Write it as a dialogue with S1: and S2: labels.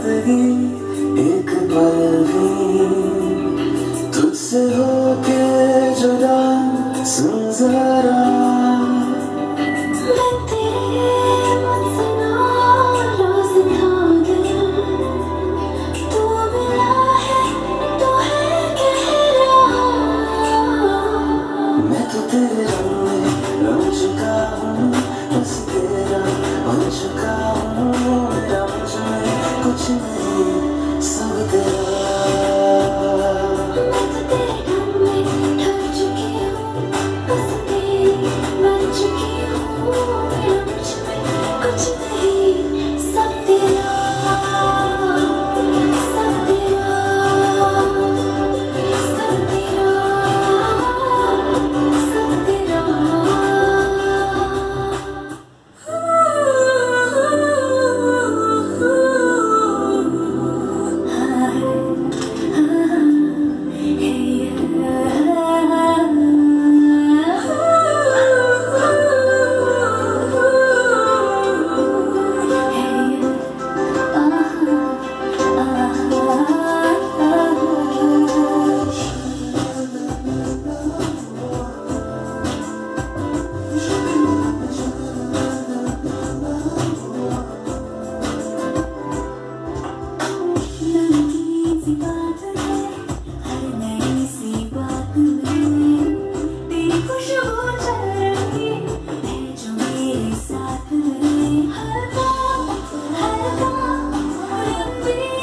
S1: ज़िंदगी एक पल भी। तुझसे होके जुदा सुन जरा।
S2: be